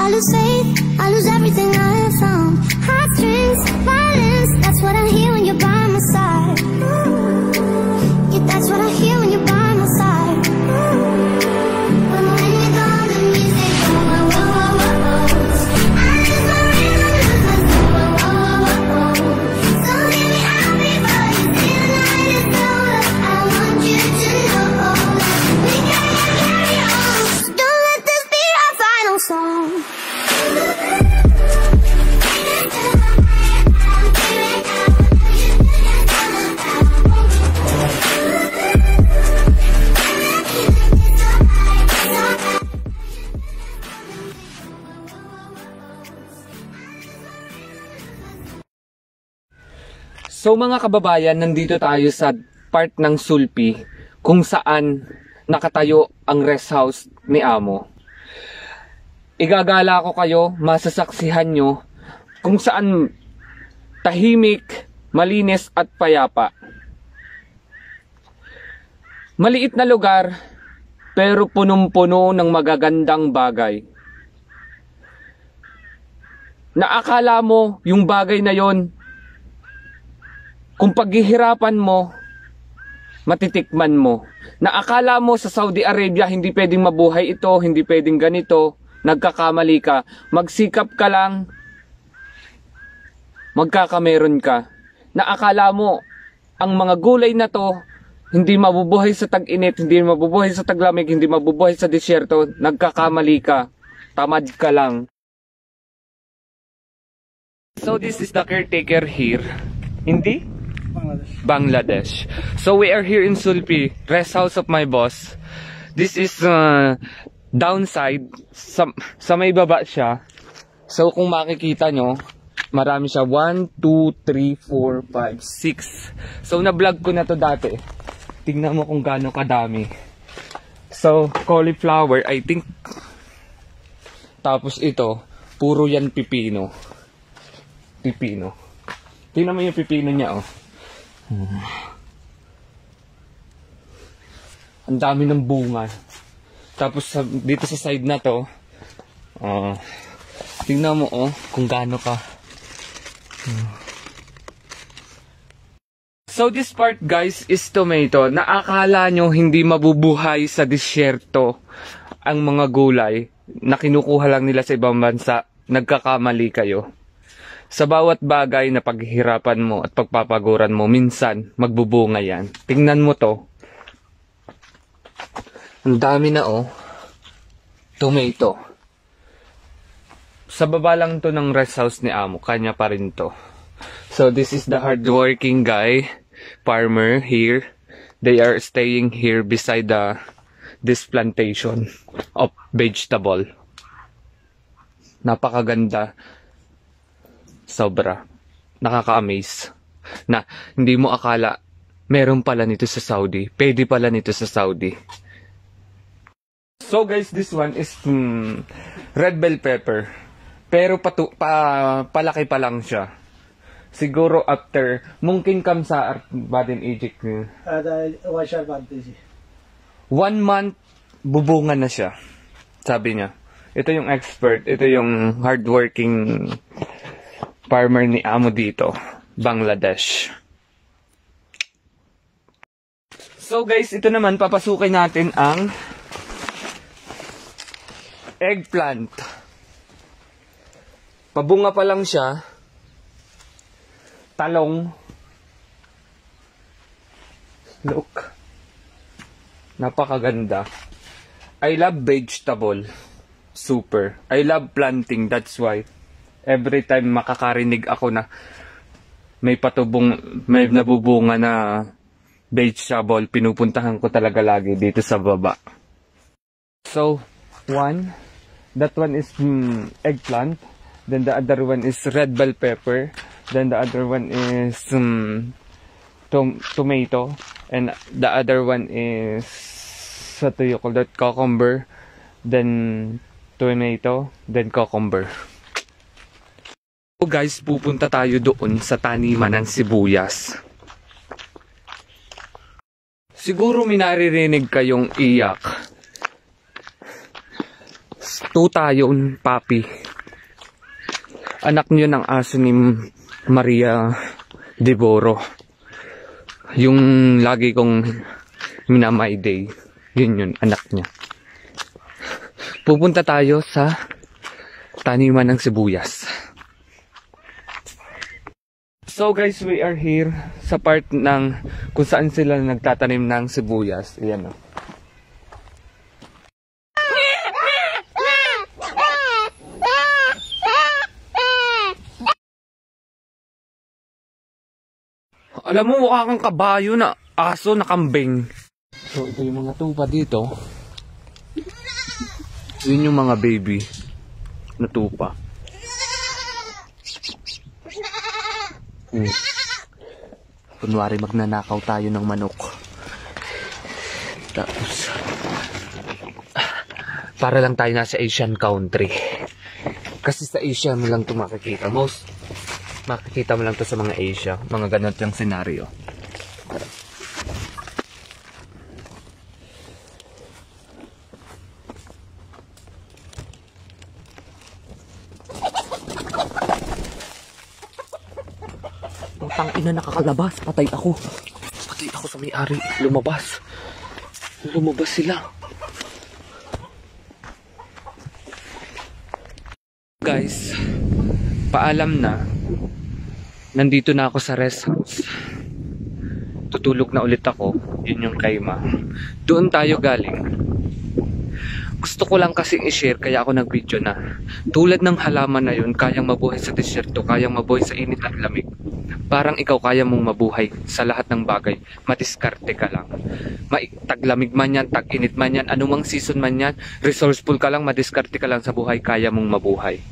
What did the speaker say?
I lose faith. I lose everything I have found. Heartstrings, violence. That's what I hear when you're So mga kababayan, nandito tayo sa part ng Sulpi kung saan nakatayo ang rest house ni Amo. Igagala ko kayo, masasaksihan nyo kung saan tahimik, malinis at payapa. Maliit na lugar pero punong-puno ng magagandang bagay. Naakala mo yung bagay na yon kung paghihirapan mo, matitikman mo. Na akala mo sa Saudi Arabia hindi pwedeng mabuhay ito, hindi pwedeng ganito, nagkakamali ka. Magsikap ka lang, magkakameron ka. Na akala mo, ang mga gulay na to, hindi mabubuhay sa tag-init, hindi mabubuhay sa taglamig, hindi mabubuhay sa disyerto, nagkakamali ka. Tamad ka lang. So this is the caretaker here. Hindi? Bangladesh. So we are here in Sulpi, rest house of my boss. This is uh, downside. Sa, sa may baba siya. So kung makikita nyo, marami siya. 1, 2, 3, 4, 5, 6. So na-vlog ko na to dati. Tingnan mo kung gaano kadami. So, cauliflower, I think. Tapos ito, puro yan pipino. Pipino. Tingnan mo yung pipino niya, oh. Ang dami ng bunga. Tapos sa, dito sa side na to, ah, tingnan mo oh, kung gaano ka. So this part guys is tomato. Naakala nyo hindi mabubuhay sa disyerto ang mga gulay na kinukuha lang nila sa ibang bansa. Nagkakamali kayo. Sa bawat bagay na paghihirapan mo at pagpapaguran mo, minsan magbubunga yan. Tingnan mo to. Ang dami na oh. Tomato. Sa baba lang to ng rest house ni Amo. Kanya pa rin to. So this is the hardworking guy, farmer here. They are staying here beside the this plantation of vegetable. Napakaganda Sobra. Nakaka-amaze. Na hindi mo akala meron pala nito sa Saudi. Pwede pala nito sa Saudi. So guys, this one is mm, red bell pepper. Pero patu pa, palaki pa lang siya. Siguro after, mungkin kam sa art baden ejik niya. One month, bubunga na siya. Sabi niya. Ito yung expert, ito yung hardworking farmer ni Amo dito, Bangladesh. So guys, ito naman papasukin natin ang eggplant. Pabunga pa lang siya. Talong. Look. Napakaganda. I love vegetable. Super. I love planting. That's why. Every time makakarinig ako na may patubong, may nabubunga na vegetable, pinupuntahan ko talaga lagi dito sa baba. So, one, that one is mm, eggplant. Then the other one is red bell pepper. Then the other one is um, tom- tomato. And the other one is, what do you call that? Cucumber. Then tomato. Then cucumber. So guys, pupunta tayo doon sa taniman ng sibuyas. Siguro may naririnig kayong iyak. Ito tayo, papi. Anak niyo ng aso ni Maria Devoro. Yung lagi kong minamay day. Yun yun, anak niya. Pupunta tayo sa taniman ng sibuyas. So guys, we are here sa part ng kung saan sila nagtatanim ng sibuyas. Ayan o. Alam mo, mukha kang kabayo na aso na kambing. So, ito yung mga tupa dito. Yun yung mga baby na tupa. Hmm. Kunwari magnanakaw tayo ng manok. Tapos, para lang tayo nasa Asian country. Kasi sa Asia mo lang ito makikita. Most, makikita mo lang to sa mga Asia. Mga ganun yung senaryo. Putang ina nakakalabas. Patay ako. Patay ako sa may-ari. Lumabas. Lumabas sila. Guys, paalam na. Nandito na ako sa rest house. Tutulog na ulit ako. Yun yung kaima. Doon tayo galing. Gusto ko lang kasing i-share kaya ako nag-video na. Tulad ng halaman na yun, kayang mabuhay sa desierto, kayang mabuhay sa init at lamig. Parang ikaw kaya mong mabuhay sa lahat ng bagay. Madiskarte ka lang. Ma- taglamig man yan, tag-init man yan, anumang season man yan, resourceful ka lang, madiskarte ka lang sa buhay, kaya mong mabuhay.